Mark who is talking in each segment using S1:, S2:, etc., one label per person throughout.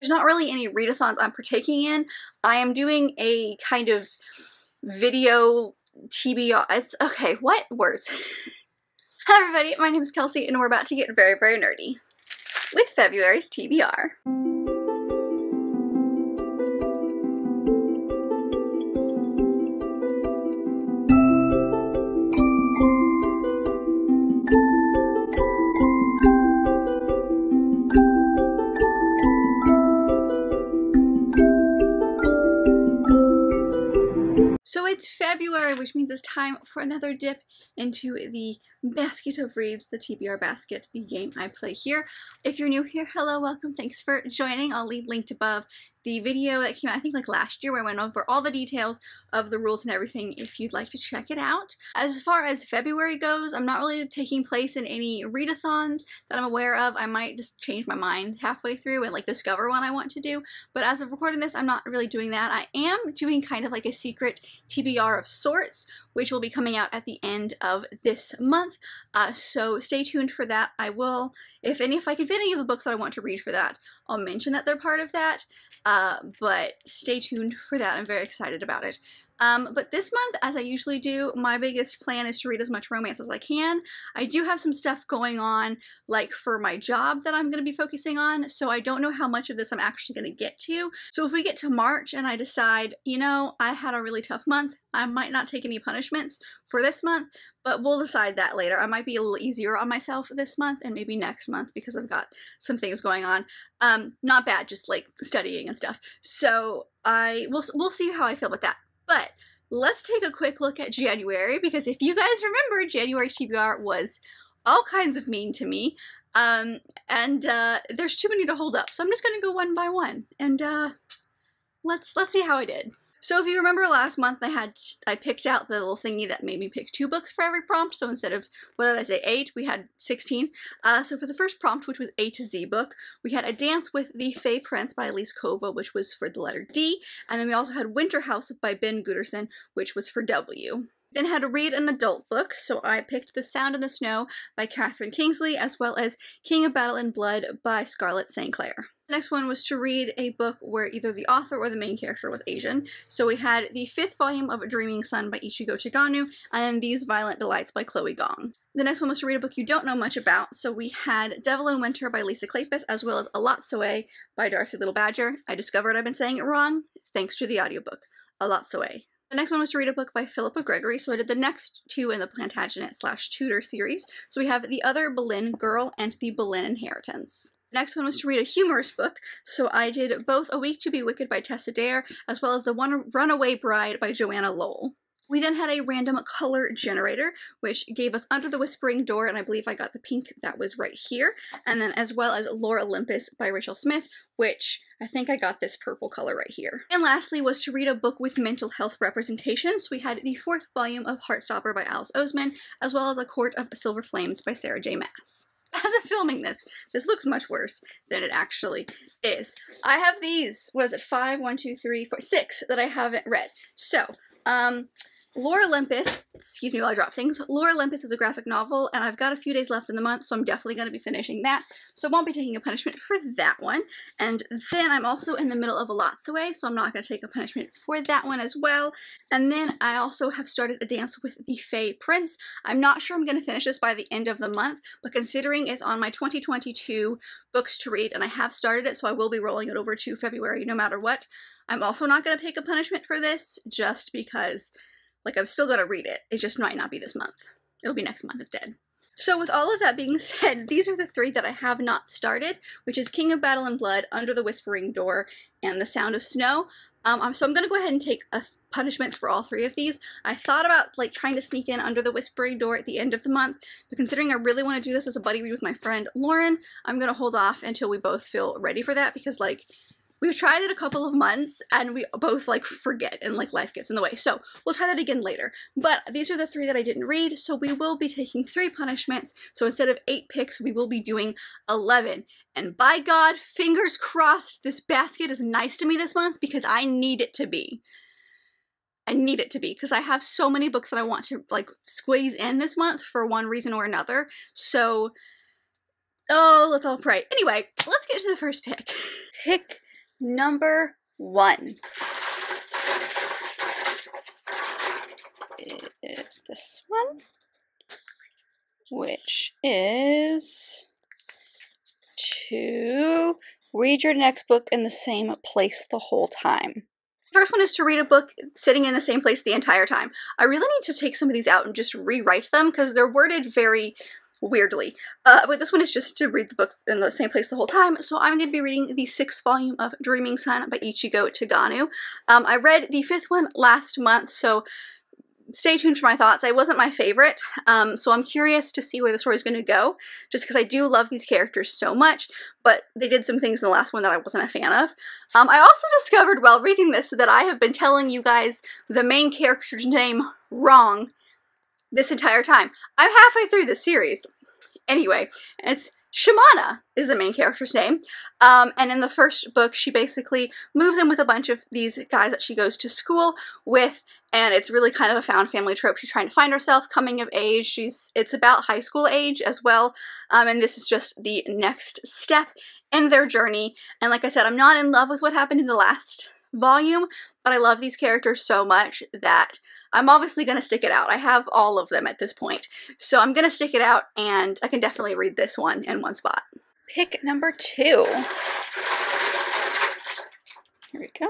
S1: There's not really any readathons I'm partaking in. I am doing a kind of video TBR. It's okay, what words? Hi everybody, my name is Kelsey and we're about to get very, very nerdy with February's TBR. Which means it's time for another dip into the basket of reads, the TBR basket, the game I play here. If you're new here, hello, welcome, thanks for joining. I'll leave linked above the video that came out, I think like last year, where I went over all the details of the rules and everything if you'd like to check it out. As far as February goes, I'm not really taking place in any readathons that I'm aware of. I might just change my mind halfway through and like discover one I want to do. But as of recording this, I'm not really doing that. I am doing kind of like a secret TBR of sorts, which will be coming out at the end of this month. Uh, so stay tuned for that. I will, if any, if I can fit any of the books that I want to read for that, I'll mention that they're part of that. Uh, but stay tuned for that. I'm very excited about it. Um, but this month, as I usually do, my biggest plan is to read as much romance as I can. I do have some stuff going on, like for my job that I'm going to be focusing on, so I don't know how much of this I'm actually going to get to. So if we get to March and I decide, you know, I had a really tough month, I might not take any punishments for this month, but we'll decide that later. I might be a little easier on myself this month and maybe next month because I've got some things going on. Um, not bad, just like studying and stuff. So I we'll we'll see how I feel with that. But let's take a quick look at January because if you guys remember, January TBR was all kinds of mean to me. Um, and uh, there's too many to hold up, so I'm just gonna go one by one and uh, let's let's see how I did. So if you remember last month, I had I picked out the little thingy that made me pick two books for every prompt. So instead of what did I say, eight, we had sixteen. Uh, so for the first prompt, which was A to Z book, we had a dance with the Fae Prince by Elise Kova, which was for the letter D, and then we also had Winterhouse by Ben Guterson, which was for W. Then had to read an adult book, so I picked The Sound in the Snow by Katherine Kingsley, as well as King of Battle and Blood by Scarlett St. Clair. The next one was to read a book where either the author or the main character was Asian. So we had the fifth volume of Dreaming Sun by Ichigo Takano, and These Violent Delights by Chloe Gong. The next one was to read a book you don't know much about, so we had Devil in Winter by Lisa Kleypas, as well as Elatsoe by Darcy Little Badger. I discovered I've been saying it wrong, thanks to the audiobook. Elatsoe. The next one was to read a book by Philippa Gregory, so I did the next two in the Plantagenet slash Tudor series. So we have The Other Boleyn Girl and The Boleyn Inheritance. The next one was to read a humorous book, so I did both A Week to Be Wicked by Tessa Dare, as well as The One Runaway Bride by Joanna Lowell. We then had a random color generator, which gave us Under the Whispering Door, and I believe I got the pink that was right here, and then as well as Lore Olympus by Rachel Smythe, which I think I got this purple color right here. And lastly was to read a book with mental health representations. We had the fourth volume of Heartstopper by Alice Oseman, as well as A Court of Silver Flames by Sarah J. Maas as I'm filming this, this looks much worse than it actually is. I have these, what is it, five, one, two, three, four, six that I haven't read. So, um, Lore Olympus, excuse me while I drop things, Lore Olympus is a graphic novel, and I've got a few days left in the month, so I'm definitely going to be finishing that, so won't be taking a punishment for that one. And then I'm also in the middle of Elatsoe, so I'm not going to take a punishment for that one as well. And then I also have started a dance with the Fae Prince. I'm not sure I'm going to finish this by the end of the month, but considering it's on my 2022 books to read, and I have started it, so I will be rolling it over to February no matter what, I'm also not going to take a punishment for this, just because like I've still to read it. It just might not be this month. It'll be next month dead So with all of that being said, these are the three that I have not started, which is King of Battle and Blood, Under the Whispering Door, and The Sound of Snow. Um, so I'm going to go ahead and take a punishments for all three of these. I thought about like trying to sneak in Under the Whispering Door at the end of the month, but considering I really want to do this as a buddy read with my friend Lauren, I'm going to hold off until we both feel ready for that because like We've tried it a couple of months and we both like forget and like life gets in the way. So we'll try that again later. But these are the three that I didn't read. So we will be taking three punishments. So instead of eight picks, we will be doing 11. And by God, fingers crossed, this basket is nice to me this month because I need it to be. I need it to be because I have so many books that I want to like squeeze in this month for one reason or another. So, oh, let's all pray. Anyway, let's get to the first pick. Pick number one is this one, which is to read your next book in the same place the whole time. First one is to read a book sitting in the same place the entire time. I really need to take some of these out and just rewrite them because they're worded very weirdly. Uh, but this one is just to read the book in the same place the whole time. So I'm going to be reading the sixth volume of Dreaming Sun by Ichigo Takano. Um, I read the fifth one last month, so stay tuned for my thoughts. I wasn't my favorite, um, so I'm curious to see where the story is going to go, just because I do love these characters so much, but they did some things in the last one that I wasn't a fan of. Um, I also discovered while reading this that I have been telling you guys the main character's name wrong this entire time. I'm halfway through the series. Anyway, it's Shimana is the main character's name. Um, and in the first book, she basically moves in with a bunch of these guys that she goes to school with, and it's really kind of a found family trope. She's trying to find herself, coming of age. She's It's about high school age as well, um, and this is just the next step in their journey. And like I said, I'm not in love with what happened in the last volume, but I love these characters so much that I'm obviously going to stick it out. I have all of them at this point. So I'm going to stick it out and I can definitely read this one in one spot. Pick number two. Here we go.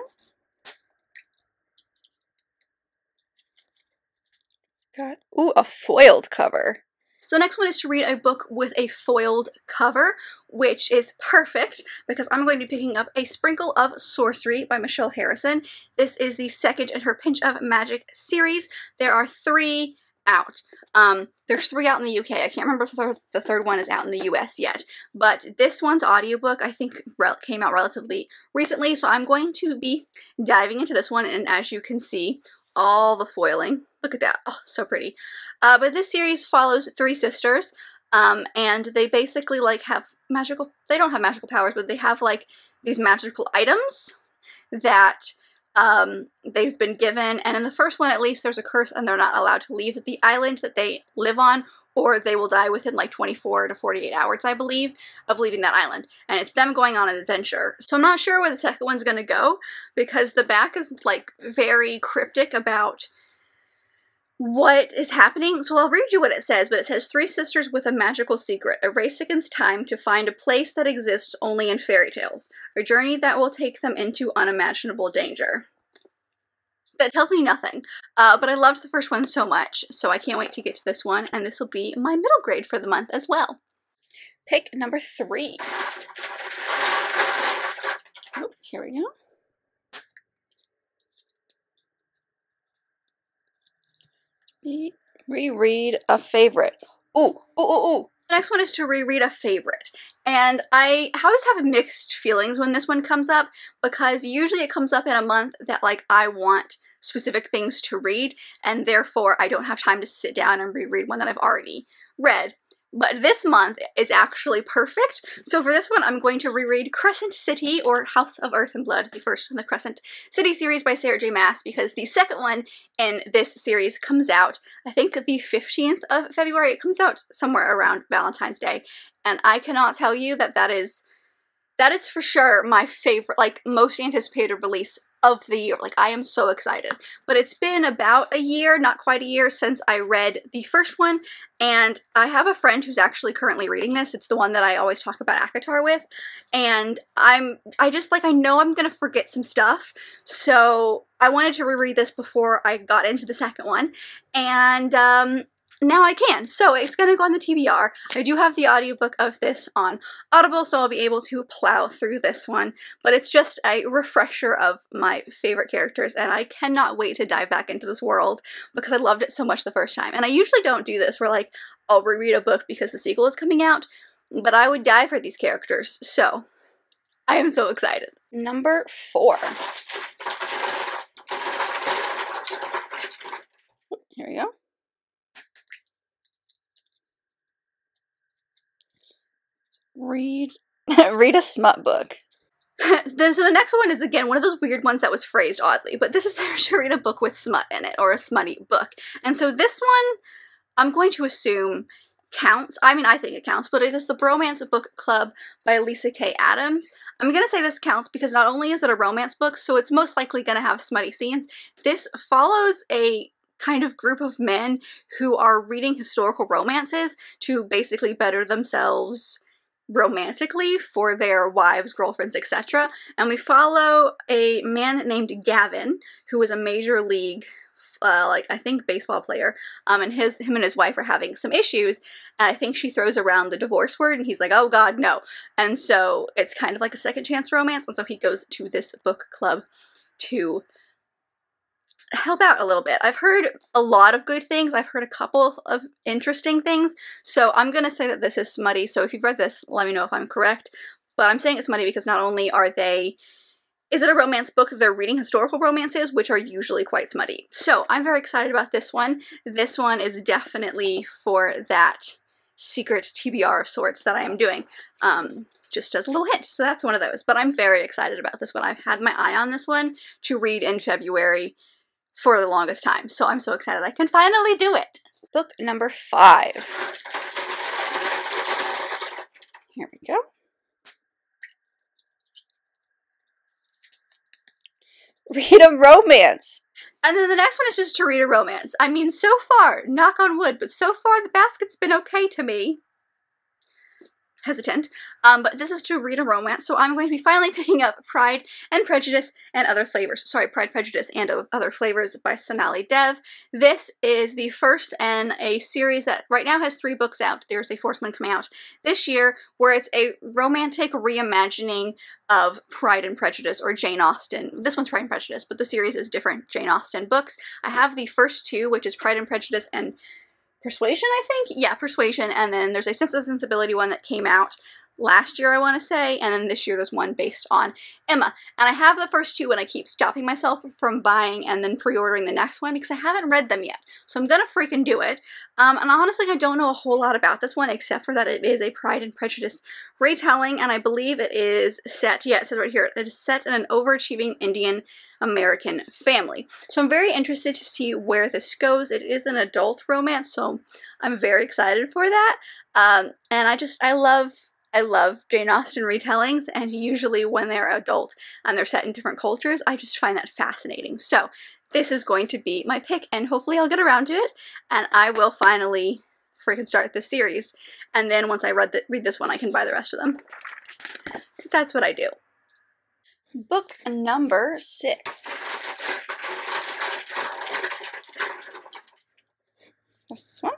S1: Got, ooh, a foiled cover. So the next one is to read a book with a foiled cover, which is perfect because I'm going to be picking up A Sprinkle of Sorcery by Michelle Harrison. This is the second in her Pinch of Magic series. There are three out. Um, there's three out in the UK. I can't remember if the, the third one is out in the US yet. But this one's audiobook, I think, came out relatively recently. So I'm going to be diving into this one. And as you can see, all the foiling. Look at that. Oh, so pretty. Uh, but this series follows three sisters, um, and they basically like have magical, they don't have magical powers, but they have like these magical items that um, they've been given. And in the first one, at least, there's a curse and they're not allowed to leave the island that they live on or they will die within like 24 to 48 hours, I believe, of leaving that island. And it's them going on an adventure. So I'm not sure where the second one's going to go because the back is like very cryptic about what is happening. So I'll read you what it says, but it says three sisters with a magical secret, a race against time to find a place that exists only in fairy tales, a journey that will take them into unimaginable danger that tells me nothing. Uh, but I loved the first one so much, so I can't wait to get to this one, and this will be my middle grade for the month as well. Pick number three. Oh, here we go. Reread a favorite. Ooh, ooh, ooh, ooh. The next one is to reread a favorite. And I always have mixed feelings when this one comes up because usually it comes up in a month that like I want specific things to read and therefore I don't have time to sit down and reread one that I've already read. But this month is actually perfect. So for this one, I'm going to reread Crescent City or House of Earth and Blood, the first in the Crescent City series by Sarah J. Maas, because the second one in this series comes out, I think the 15th of February. It comes out somewhere around Valentine's Day. And I cannot tell you that that is that is for sure my favorite, like most anticipated release of the year. Like, I am so excited. But it's been about a year, not quite a year, since I read the first one, and I have a friend who's actually currently reading this. It's the one that I always talk about ACOTAR with, and I'm, I just, like, I know I'm gonna forget some stuff, so I wanted to reread this before I got into the second one, and, um, now I can. So it's going to go on the TBR. I do have the audiobook of this on Audible, so I'll be able to plow through this one. But it's just a refresher of my favorite characters, and I cannot wait to dive back into this world because I loved it so much the first time. And I usually don't do this where, like, I'll reread a book because the sequel is coming out, but I would die for these characters, so I am so excited. Number four. Here we go. Read read a smut book. then so the next one is again one of those weird ones that was phrased oddly, but this is to read a book with smut in it or a smutty book. And so this one I'm going to assume counts. I mean, I think it counts, but it is the Bromance Book Club by Lyssa Kay Adams. I'm going to say this counts because not only is it a romance book, so it's most likely going to have smutty scenes, this follows a kind of group of men who are reading historical romances to basically better themselves romantically for their wives, girlfriends, etc. And we follow a man named Gavin, who is a major league uh, like I think baseball player, um, and his him and his wife are having some issues, and I think she throws around the divorce word, and he's like, "Oh God, no!" And so it's kind of like a second chance romance, and so he goes to this book club to help out a little bit. I've heard a lot of good things. I've heard a couple of interesting things, so I'm gonna say that this is smutty. So if you've read this, let me know if I'm correct. But I'm saying it's smutty because not only are they is it a romance book? They're reading historical romances, which are usually quite smutty. So I'm very excited about this one. This one is definitely for that secret TBR of sorts that I am doing. Um, just as a little hint. So that's one of those. But I'm very excited about this one. I've had my eye on this one to read in February for the longest time. So I'm so excited I can finally do it. Book number five. Here we go. read a romance. And then the next one is just to read a romance. I mean, so far, knock on wood, but so far the basket's been okay to me hesitant, um, but this is to read a romance, so I'm going to be finally picking up Pride and Prejudice and Other Flavors. Sorry, Pride, Prejudice, and Other Flavors by Sonali Dev. This is the first in a series that right now has three books out. There's a fourth one coming out this year, where it's a romantic reimagining of Pride and Prejudice or Jane Austen. This one's Pride and Prejudice, but the series is different Jane Austen books. I have the first two, which is Pride and Prejudice and Persuasion, I think? Yeah, Persuasion, and then there's a Sense of Sensibility one that came out last year, I want to say, and then this year there's one based on Emma. And I have the first two and I keep stopping myself from buying and then pre-ordering the next one because I haven't read them yet. So I'm gonna freaking do it. Um, and honestly, I don't know a whole lot about this one except for that it is a Pride and Prejudice retelling, and I believe it is set, yeah, it says right here, it is set in an overachieving Indian American family. So I'm very interested to see where this goes. It is an adult romance, so I'm very excited for that. Um, and I just, I love I love Jane Austen retellings, and usually when they're adult and they're set in different cultures, I just find that fascinating. So this is going to be my pick, and hopefully I'll get around to it, and I will finally freaking start this series. And then once I read, the, read this one, I can buy the rest of them. That's what I do. Book number six. This one.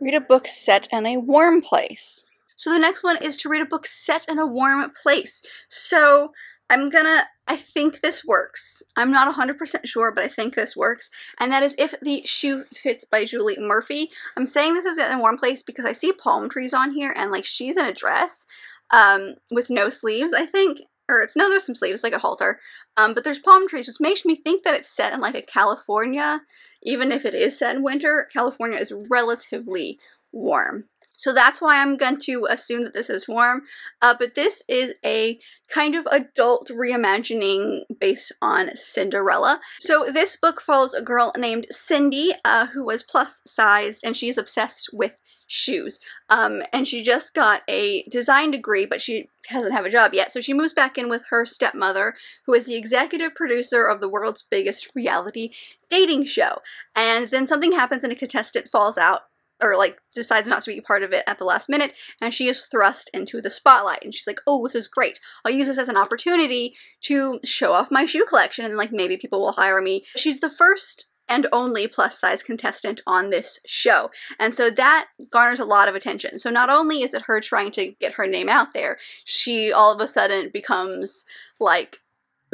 S1: Read a book set in a warm place. So the next one is to read a book set in a warm place. So I'm gonna, I think this works. I'm not 100% sure, but I think this works. And that is If the Shoe Fits by Julie Murphy. I'm saying this is in a warm place because I see palm trees on here and like she's in a dress um, with no sleeves, I think. Or it's, no, there's some sleeves, like a halter. Um, but there's palm trees, which makes me think that it's set in like a California. Even if it is set in winter, California is relatively warm. So that's why I'm going to assume that this is warm. Uh, but this is a kind of adult reimagining based on Cinderella. So this book follows a girl named Cindy uh, who was plus sized and she's obsessed with shoes. Um, and she just got a design degree, but she doesn't have a job yet. So she moves back in with her stepmother, who is the executive producer of the world's biggest reality dating show. And then something happens and a contestant falls out or like decides not to be part of it at the last minute and she is thrust into the spotlight and she's like oh this is great i'll use this as an opportunity to show off my shoe collection and like maybe people will hire me she's the first and only plus size contestant on this show. And so that garners a lot of attention. So not only is it her trying to get her name out there, she all of a sudden becomes like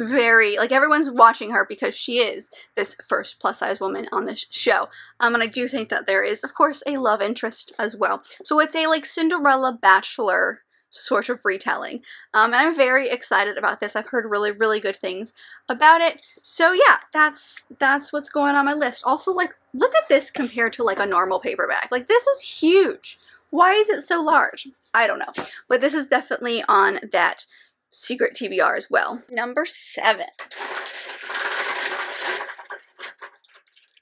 S1: very like everyone's watching her because she is this first plus size woman on this show. Um and i do think that there is of course a love interest as well. So it's a like cinderella bachelor sort of retelling. Um and i'm very excited about this. I've heard really really good things about it. So yeah that's that's what's going on my list. Also like look at this compared to like a normal paperback. Like this is huge. Why is it so large? I don't know. But this is definitely on that secret TBR as well. Number seven.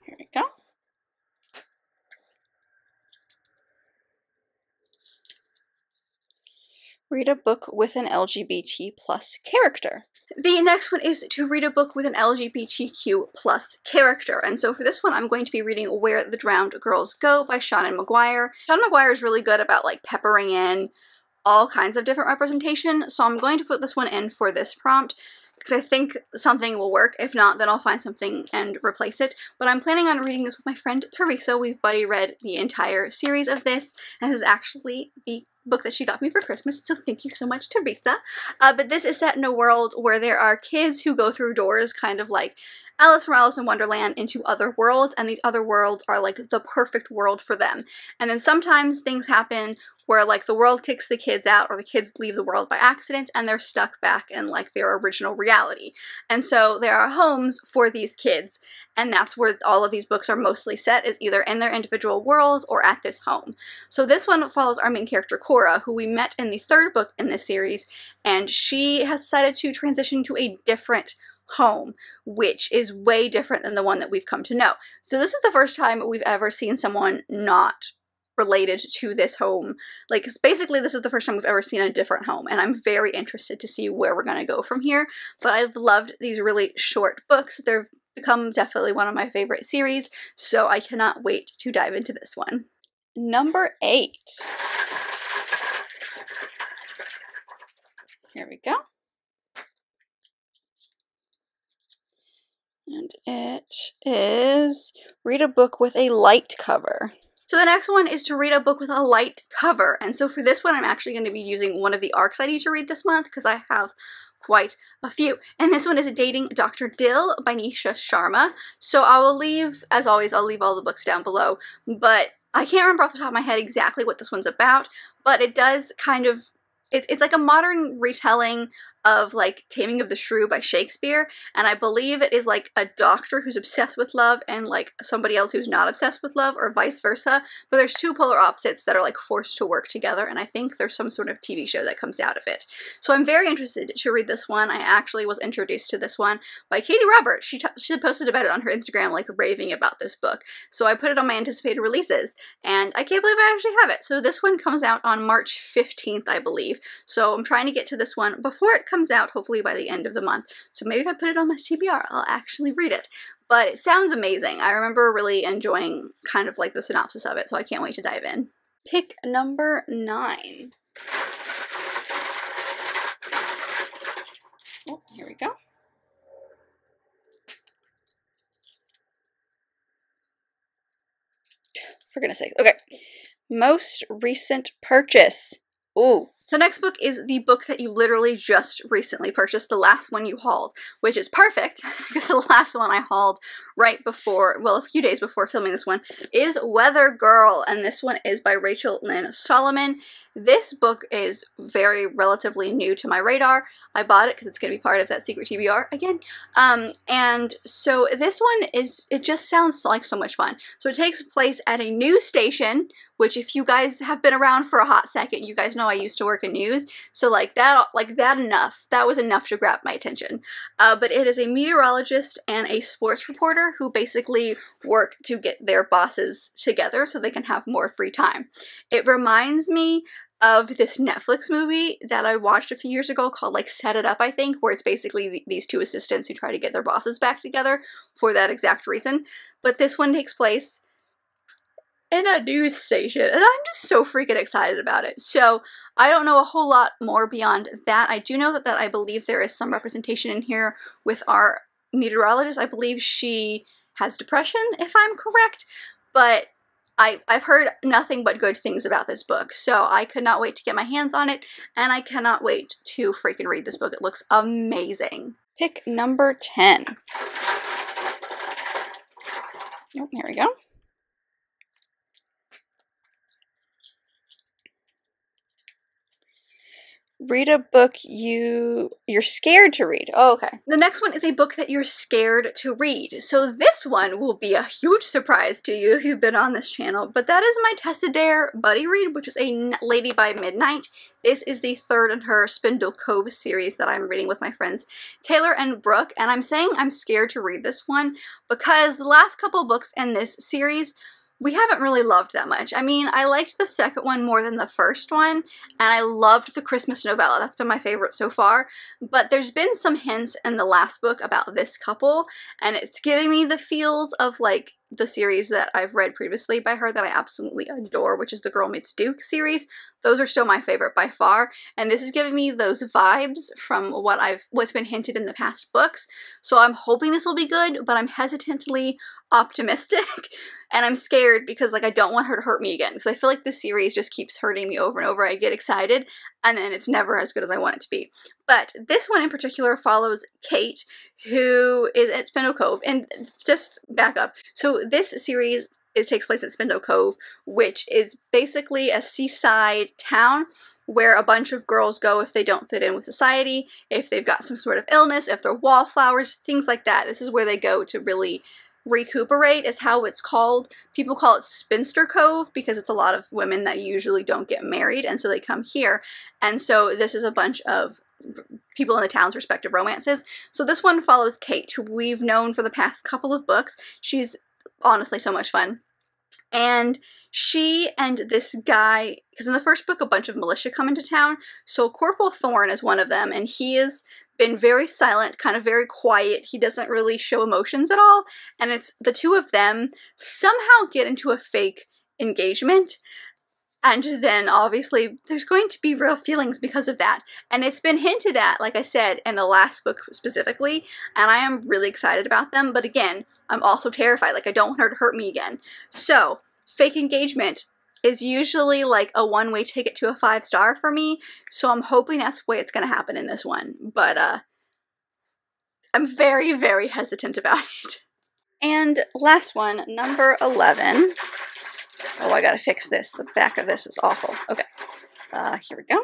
S1: Here we go. Read a book with an LGBT plus character. The next one is to read a book with an LGBTQ plus character. And so for this one, I'm going to be reading Where the Drowned Girls Go by Seanan McGuire. Seanan McGuire is really good about like peppering in all kinds of different representation. So I'm going to put this one in for this prompt because I think something will work. If not, then I'll find something and replace it. But I'm planning on reading this with my friend Teresa. We've buddy read the entire series of this, and this is actually the book that she got me for Christmas, so thank you so much, Teresa. Uh, but this is set in a world where there are kids who go through doors, kind of like Alice from Alice in Wonderland, into other worlds, and these other worlds are like the perfect world for them. And then sometimes things happen where like the world kicks the kids out or the kids leave the world by accident and they're stuck back in like their original reality. And so there are homes for these kids and that's where all of these books are mostly set is either in their individual worlds or at this home. So this one follows our main character Cora who we met in the third book in this series and she has decided to transition to a different home, which is way different than the one that we've come to know. So this is the first time we've ever seen someone not related to this home. Like, basically, this is the first time we've ever seen a different home, and I'm very interested to see where we're going to go from here. But I've loved these really short books. They've become definitely one of my favorite series, so I cannot wait to dive into this one. Number eight. Here we go. And it is read a book with a light cover. So the next one is to read a book with a light cover. And so for this one, I'm actually going to be using one of the arcs I need to read this month because I have quite a few. And this one is a Dating Dr. Dil by Nisha Sharma. So I will leave, as always, I'll leave all the books down below. But I can't remember off the top of my head exactly what this one's about, but it does kind of it's, it's like a modern retelling of like Taming of the Shrew by Shakespeare, and I believe it is like a doctor who's obsessed with love and like somebody else who's not obsessed with love, or vice versa. But there's two polar opposites that are like forced to work together, and I think there's some sort of TV show that comes out of it. So I'm very interested to read this one. I actually was introduced to this one by Katie Roberts. She, she posted about it on her Instagram, like raving about this book. So I put it on my anticipated releases, and I can't believe I actually have it. So this one comes out on March 15th, I believe. So I'm trying to get to this one before it comes out, hopefully by the end of the month. So maybe if I put it on my TBR, I'll actually read it. But it sounds amazing. I remember really enjoying kind of like the synopsis of it, so I can't wait to dive in. Pick number nine. Oh, here we go. For goodness sake. Okay. Most recent purchase. Ooh, the next book is the book that you literally just recently purchased, the last one you hauled, which is perfect because the last one I hauled right before, well, a few days before filming this one, is Weather Girl, and this one is by Rachel Lynn Solomon. This book is very relatively new to my radar. I bought it because it's going to be part of that secret TBR again. Um, and so this one is, it just sounds like so much fun. So it takes place at a news station, which if you guys have been around for a hot second, you guys know I used to work news. So like that, like that enough, that was enough to grab my attention. Uh, but it is a meteorologist and a sports reporter who basically work to get their bosses together so they can have more free time. It reminds me of this Netflix movie that I watched a few years ago called like Set It Up, I think, where it's basically th these two assistants who try to get their bosses back together for that exact reason. But this one takes place in a news station, and I'm just so freaking excited about it. So I don't know a whole lot more beyond that. I do know that, that I believe there is some representation in here with our meteorologist. I believe she has depression, if I'm correct, but I, I've heard nothing but good things about this book, so I could not wait to get my hands on it, and I cannot wait to freaking read this book. It looks amazing. Pick number 10. Oh, we go. Read a book you you're scared to read. Oh, okay. The next one is a book that you're scared to read. So this one will be a huge surprise to you if you've been on this channel, but that is my Tessa Dare buddy read, which is a Lady by Midnight. This is the third in her Spindle Cove series that I'm reading with my friends Taylor and Brooke, and I'm saying I'm scared to read this one because the last couple books in this series we haven't really loved that much. I mean, I liked the second one more than the first one, and I loved the Christmas novella. That's been my favorite so far. But there's been some hints in the last book about this couple, and it's giving me the feels of like the series that I've read previously by her that I absolutely adore, which is the Girl Meets Duke series. Those are still my favorite by far, and this is giving me those vibes from what I've what's been hinted in the past books. So I'm hoping this will be good, but I'm hesitantly optimistic and I'm scared because like I don't want her to hurt me again because I feel like this series just keeps hurting me over and over. I get excited and then it's never as good as I want it to be. But this one in particular follows Kate who is at Spindle Cove and just back up. So this series it takes place at Spindle Cove which is basically a seaside town where a bunch of girls go if they don't fit in with society, if they've got some sort of illness, if they're wallflowers, things like that. This is where they go to really recuperate is how it's called. People call it Spinster Cove because it's a lot of women that usually don't get married and so they come here. And so this is a bunch of people in the town's respective romances. So this one follows Kate, who we've known for the past couple of books. She's honestly so much fun. And she and this guy, because in the first book, a bunch of militia come into town. So Corporal Thorn is one of them, and he is been very silent, kind of very quiet. He doesn't really show emotions at all. And it's the two of them somehow get into a fake engagement. And then obviously there's going to be real feelings because of that. And it's been hinted at, like I said, in the last book specifically. And I am really excited about them. But again, I'm also terrified. Like I don't want her to hurt me again. So, fake engagement is usually like a one-way ticket to a five star for me. So I'm hoping that's the way it's going to happen in this one. But uh, I'm very, very hesitant about it. And last one, number 11. Oh, I gotta fix this. The back of this is awful. Okay, uh, here we go.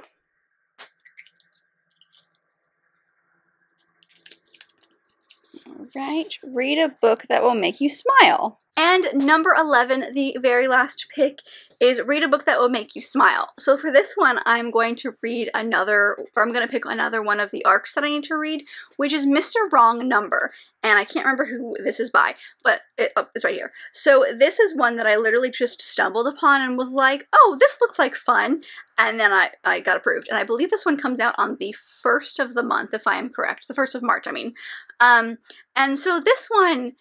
S1: All right, read a book that will make you smile. And number 11, the very last pick, is read a book that will make you smile. So for this one, I'm going to read another, or I'm going to pick another one of the arcs that I need to read, which is Mr. Wrong Number. And I can't remember who this is by, but it, oh, it's right here. So this is one that I literally just stumbled upon and was like, oh, this looks like fun. And then I, I got approved. And I believe this one comes out on the first of the month, if I am correct. The first of March, I mean. Um, and so this one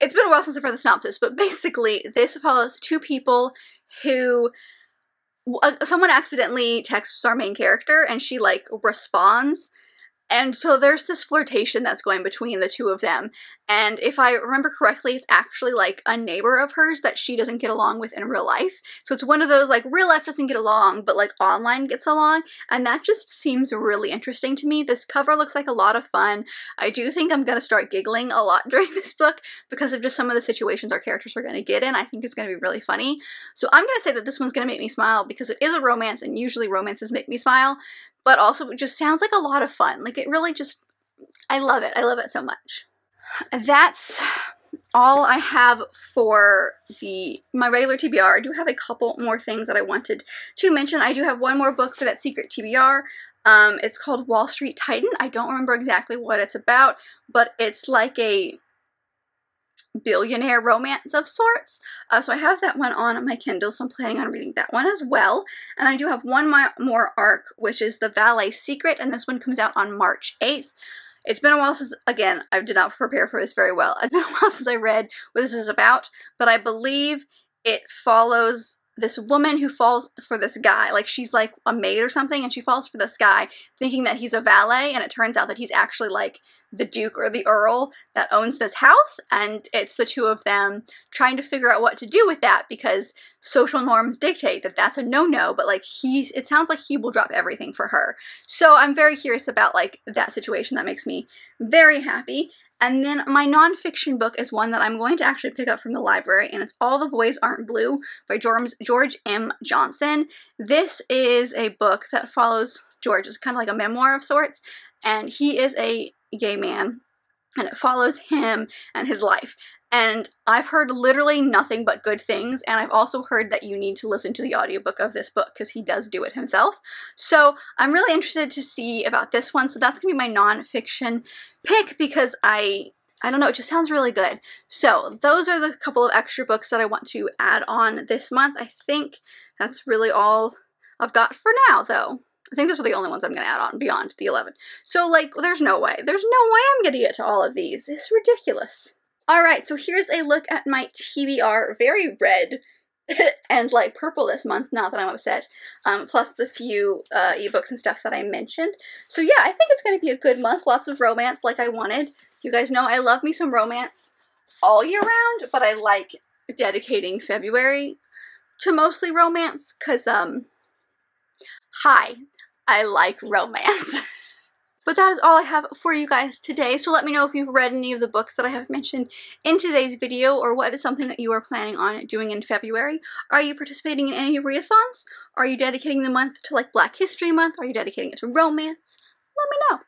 S1: it's been a while since I've read the synopsis, but basically this follows two people who uh, someone accidentally texts our main character and she like responds and so there's this flirtation that's going between the two of them. And if I remember correctly, it's actually like a neighbor of hers that she doesn't get along with in real life. So it's one of those like real life doesn't get along, but like online gets along. And that just seems really interesting to me. This cover looks like a lot of fun. I do think I'm to start giggling a lot during this book because of just some of the situations our characters are to get in. I think it's to be really funny. So I'm to say that this one's to make me smile because it is a romance and usually romances make me smile but also it just sounds like a lot of fun. Like it really just, I love it. I love it so much. That's all I have for the my regular TBR. I do have a couple more things that I wanted to mention. I do have one more book for that secret TBR. Um, it's called Wall Street Titan. I don't remember exactly what it's about, but it's like a billionaire romance of sorts. Uh, so I have that one on my Kindle, so I'm planning on reading that one as well. And I do have one more arc, which is The Valet Secret, and this one comes out on March 8th. It's been a while since, again, I did not prepare for this very well. It's been a while since I read what this is about, but I believe it follows this woman who falls for this guy. Like she's like a maid or something and she falls for this guy thinking that he's a valet and it turns out that he's actually like the duke or the earl that owns this house and it's the two of them trying to figure out what to do with that because social norms dictate that that's a no-no but like he it sounds like he will drop everything for her. So I'm very curious about like that situation that makes me very happy and then my nonfiction book is one that I'm going to actually pick up from the library, and it's All the Boys Aren't Blue by George M. Johnson. This is a book that follows George. It's kind of like a memoir of sorts, and he is a gay man, and it follows him and his life. And I've heard literally nothing but good things, and I've also heard that you need to listen to the audiobook of this book because he does do it himself. So I'm really interested to see about this one. So that's to be my nonfiction pick because I I don't know, it just sounds really good. So those are the couple of extra books that I want to add on this month. I think that's really all I've got for now, though. I think those are the only ones I'm going to add on beyond the 11. So, like, there's no way. There's no way I'm going to get to all of these. It's ridiculous. Alright, so here's a look at my TBR. Very red and like purple this month, not that I'm upset, um, plus the few uh, ebooks and stuff that I mentioned. So yeah, I think it's going to be a good month. Lots of romance like I wanted. You guys know I love me some romance all year round, but I like dedicating February to mostly romance because, um, hi, I like romance. But that is all I have for you guys today, so let me know if you've read any of the books that I have mentioned in today's video or what is something that you are planning on doing in February. Are you participating in any readathons? Are you dedicating the month to like Black History Month? Are you dedicating it to romance? Let me know.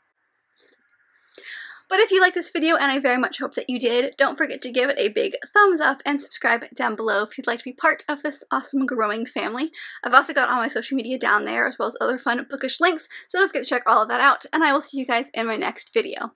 S1: But if you like this video, and I very much hope that you did, don't forget to give it a big thumbs up and subscribe down below if you'd like to be part of this awesome growing family. I've also got all my social media down there as well as other fun bookish links, so don't forget to check all of that out, and I will see you guys in my next video.